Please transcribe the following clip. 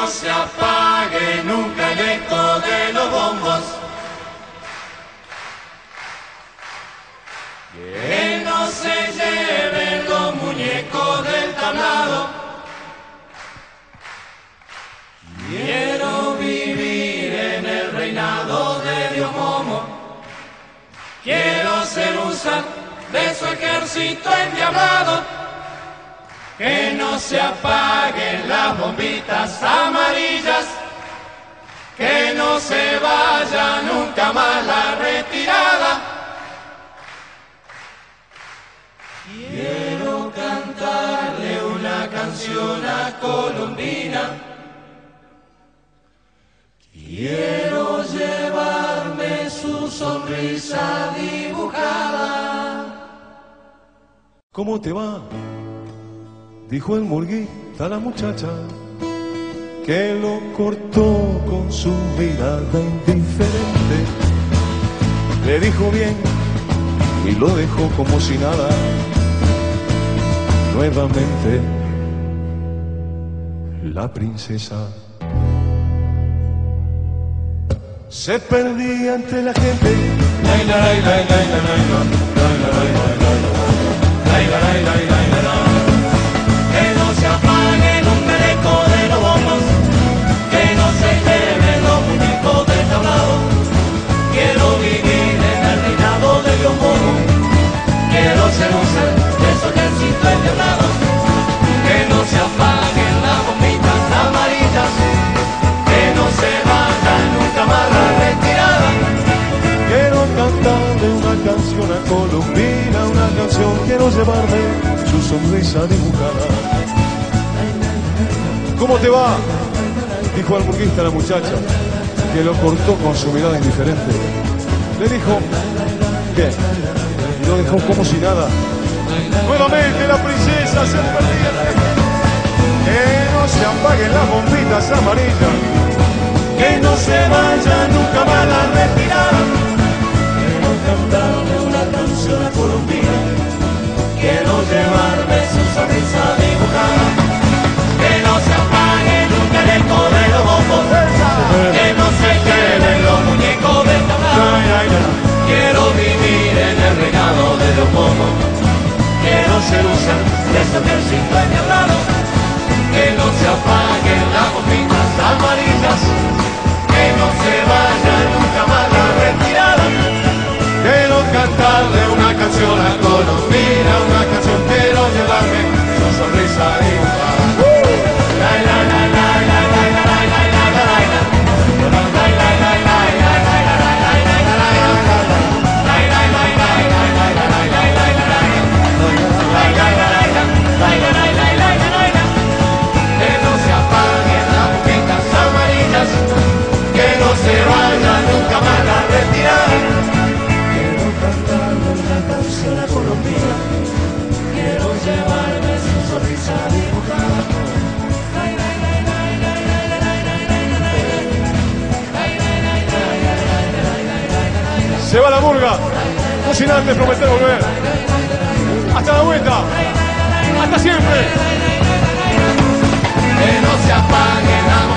no se apague nunca el eco de los bombos. Que no se lleven los muñecos del tablado. Quiero vivir en el reinado de Dios Momo. Quiero ser un san de su ejército endiablado. Que no se apaguen las bombitas amarillas. Que no se vaya nunca más la retirada. Quiero cantarle una canción a Colombina. Quiero llevarme su sonrisa dibujada. ¿Cómo te va? Dijo el murguita a la muchacha que lo cortó con su mirada indiferente. Le dijo bien y lo dejó como si nada. Nuevamente la princesa se perdía entre la gente. Colombina, una canción quiero llevarme su sonrisa dibujada. ¿Cómo te va? Dijo al burguista la muchacha, que lo cortó con su mirada indiferente. Le dijo, bien, y lo dejó como si nada. Nuevamente la princesa se perdía. Que no se apaguen las bombitas amarillas. Jose. Se va la murga, no sin antes prometer volver. Hasta la vuelta, hasta siempre. Que no se apague